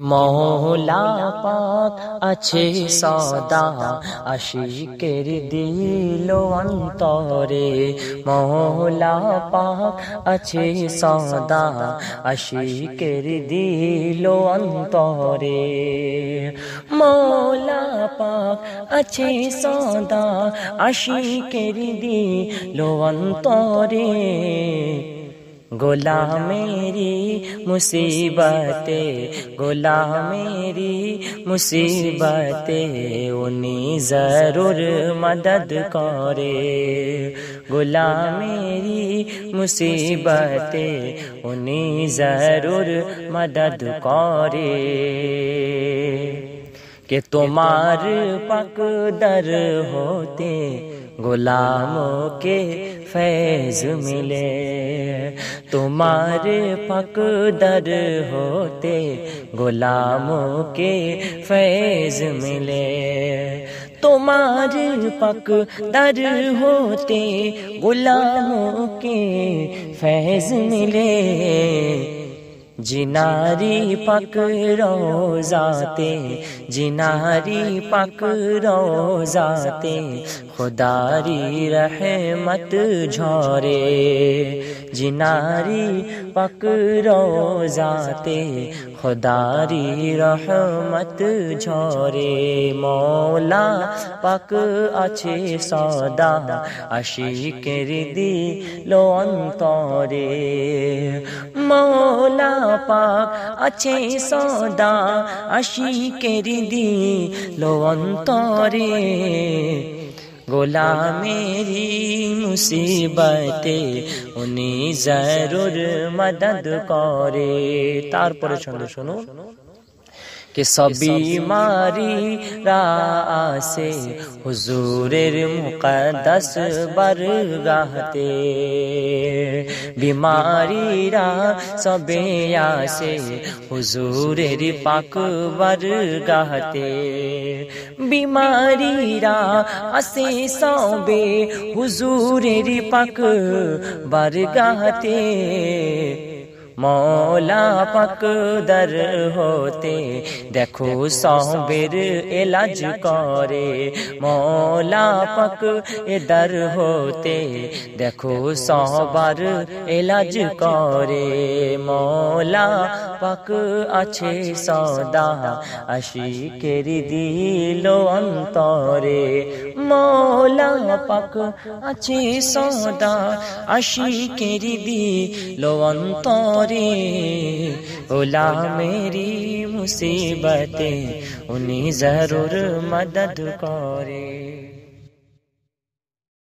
মহলা পাক আছে সদা, আশিকের দিল অন্তরে। মহলা পাক আছে সদা, আশিকের দিল অন্তরে। মৌলা পাক আছে সদা, আশিকের দিল অন্তরে। গোলামেরি মুসিবতে গোলামেরি মুসিবতে উনি জরুর মদদ করে গোলামেরি মুসিবতে উনি জরুর মদদ করে कि तुम्हार पकदर होते गुलामों के फैज मिले। तुम्हार पकदर होते गुलामों के फैज मिले। तुम्हार पक दर होते गुलामों के फैज मिले। जिनारी पकड़ो जाते जिनारी पकड़ो जाते খোদারি রহমত ঝরে, জিনারি পাক রোজাতে খোদারি রহমত ঝরে। মৌলা পাক আছে সদা আশিকের দিল অন্তরে। মৌলা পাক আছে সদা আশিকের দিল অন্তরে। গোলামেরি মুসিবতে উনি জরুর মদদ করে। তারপরে ছন্দ کہ سب بیماری را سے حضور مقدس برگاہتے بیماری را سب سے حضور پاک برگاہتے بیماری را اسے سب حضور پاک برگاہتے মৌলা পাক দর হতে দেখো সবের এলাজ করে মৌলা পাক এ দর হতে দেখো সবার এলাজ করে মৌলা পাক আছে সদা আশিকের দিল অন্তরে মৌলা পাক আছি সদা আশিকেরি দিল অন্তরে ওলা মেরি মুসিবতে উনি জরুর মদদ করে